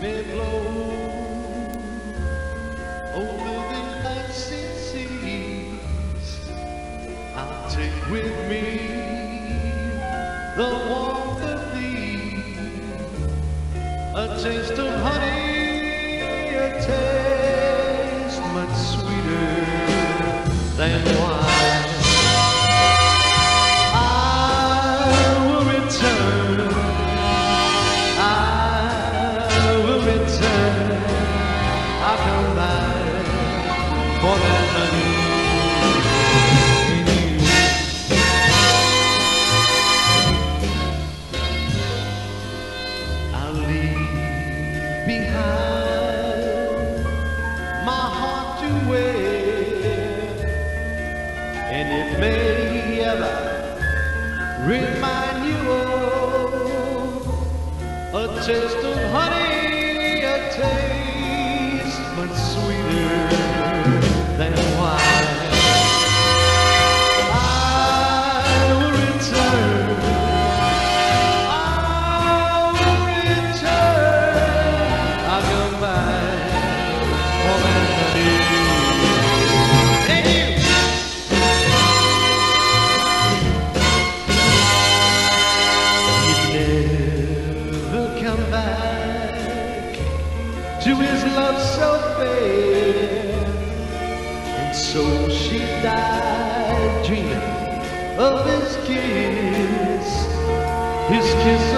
may blow over the unseen seas. I'll take with me the warmth of thee, a taste of honey, a taste much sweeter than for that honey behind my heart to wear, and it may ever remind you of a taste of honey, a taste much sweeter than wine. I will return. I will return. I'll come back his love so fair. And so she died dreaming of his kiss, his kiss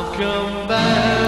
I'll come back.